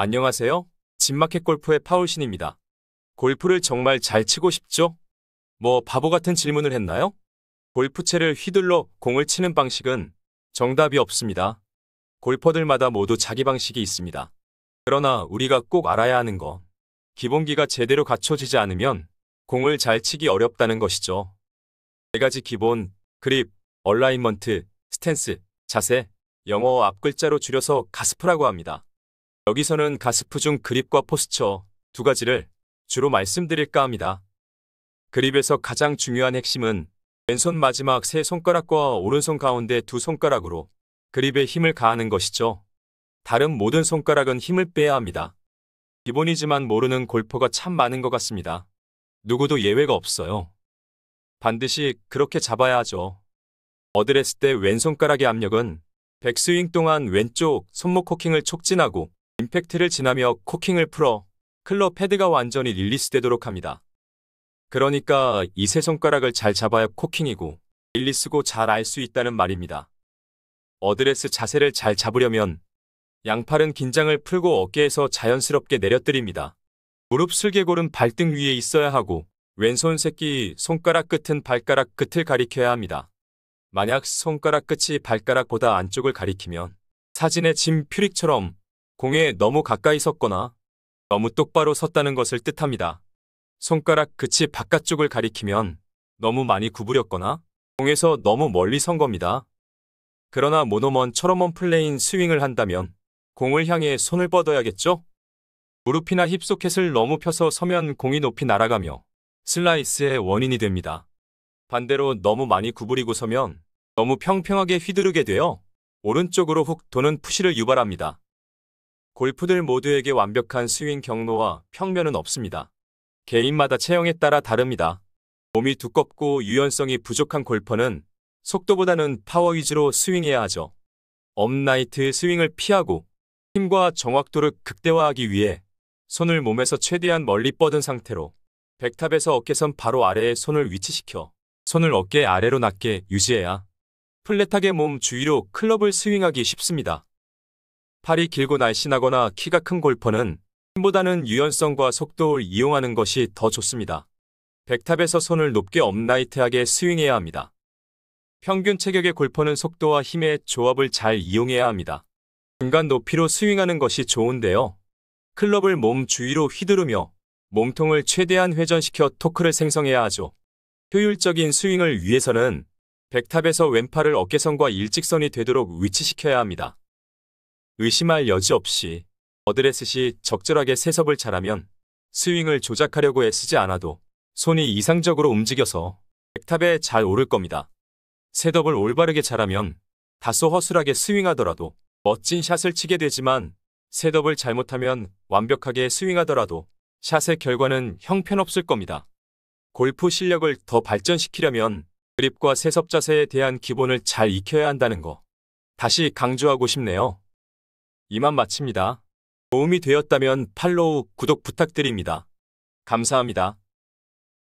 안녕하세요. 진마켓 골프의 파울신입니다. 골프를 정말 잘 치고 싶죠? 뭐 바보 같은 질문을 했나요? 골프채를 휘둘러 공을 치는 방식은 정답이 없습니다. 골퍼들마다 모두 자기 방식이 있습니다. 그러나 우리가 꼭 알아야 하는 건 기본기가 제대로 갖춰지지 않으면 공을 잘 치기 어렵다는 것이죠. 네 가지 기본, 그립, 얼라인먼트, 스탠스, 자세, 영어 앞글자로 줄여서 가스프라고 합니다. 여기서는 가스프 중 그립과 포스처 두 가지를 주로 말씀드릴까 합니다. 그립에서 가장 중요한 핵심은 왼손 마지막 세 손가락과 오른손 가운데 두 손가락으로 그립에 힘을 가하는 것이죠. 다른 모든 손가락은 힘을 빼야 합니다. 기본이지만 모르는 골퍼가 참 많은 것 같습니다. 누구도 예외가 없어요. 반드시 그렇게 잡아야 하죠. 어드레스 때 왼손가락의 압력은 백스윙 동안 왼쪽 손목 코킹을 촉진하고 임팩트를 지나며 코킹을 풀어 클럽 헤드가 완전히 릴리스되도록 합니다. 그러니까 이 세 손가락을 잘 잡아야 코킹이고 릴리스고 잘 알 수 있다는 말입니다. 어드레스 자세를 잘 잡으려면 양팔은 긴장을 풀고 어깨에서 자연스럽게 내려뜨립니다. 무릎 슬개골은 발등 위에 있어야 하고 왼손 새끼 손가락 끝은 발가락 끝을 가리켜야 합니다. 만약 손가락 끝이 발가락보다 안쪽을 가리키면 사진의 짐 퓨릭처럼 공에 너무 가까이 섰거나 너무 똑바로 섰다는 것을 뜻합니다. 손가락 끝이 바깥쪽을 가리키면 너무 많이 구부렸거나 공에서 너무 멀리 선 겁니다. 그러나 모 노먼처럼 one plane 스윙을 한다면 공을 향해 손을 뻗어야겠죠? 무릎이나 힙 소켓을 너무 펴서 서면 공이 높이 날아가며 슬라이스의 원인이 됩니다. 반대로 너무 많이 구부리고 서면 너무 평평하게 휘두르게 되어 오른쪽으로 훅 도는 푸시를 유발합니다. 골프들 모두에게 완벽한 스윙 경로와 평면은 없습니다. 개인마다 체형에 따라 다릅니다. 몸이 두껍고 유연성이 부족한 골퍼는 속도보다는 파워 위주로 스윙해야 하죠. upright 스윙을 피하고 힘과 정확도를 극대화하기 위해 손을 몸에서 최대한 멀리 뻗은 상태로 back top에서 어깨선 바로 아래에 손을 위치시켜 손을 어깨 아래로 낮게 유지해야 flat하게 몸 주위로 클럽을 스윙하기 쉽습니다. 팔이 길고 날씬하거나 키가 큰 골퍼는 힘보다는 유연성과 속도를 이용하는 것이 더 좋습니다. back top에서 손을 높게 upright하게 스윙해야 합니다. 평균 체격의 골퍼는 속도와 힘의 조합을 잘 이용해야 합니다. 중간 높이로 스윙하는 것이 좋은데요. 클럽을 몸 주위로 휘두르며 몸통을 최대한 회전시켜 토크를 생성해야 하죠. 효율적인 스윙을 위해서는 back top에서 왼팔을 어깨선과 일직선이 되도록 위치시켜야 합니다. 의심할 여지 없이 어드레스 시 적절하게 setup을 잘하면 스윙을 조작하려고 애쓰지 않아도 손이 이상적으로 움직여서 백탑에 잘 오를 겁니다. 셋업을 올바르게 잘하면 다소 허술하게 스윙하더라도 멋진 샷을 치게 되지만 셋업을 잘못하면 완벽하게 스윙하더라도 샷의 결과는 형편없을 겁니다. 골프 실력을 더 발전시키려면 그립과 세섭 자세에 대한 기본을 잘 익혀야 한다는 거 다시 강조하고 싶네요. 이만 마칩니다. 도움이 되었다면 팔로우, 구독 부탁드립니다. 감사합니다.